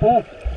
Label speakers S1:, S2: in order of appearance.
S1: Oh.